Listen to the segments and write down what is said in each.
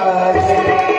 Hare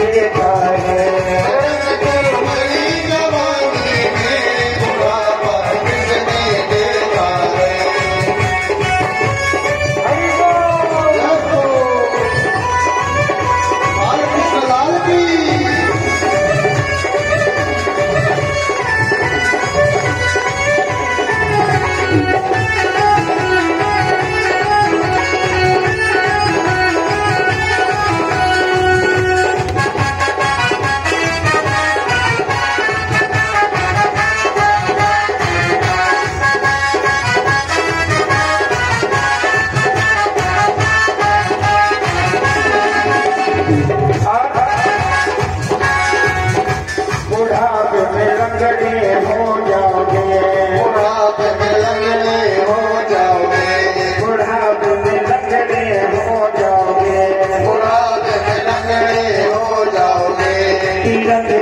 कर बड़ी जवानी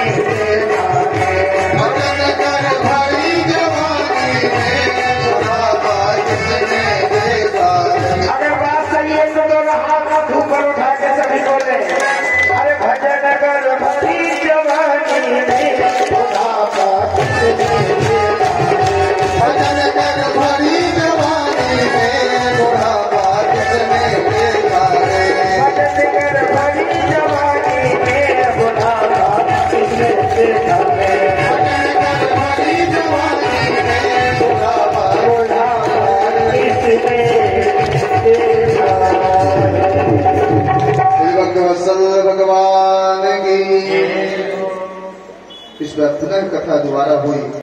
कथा द्वारा हुई।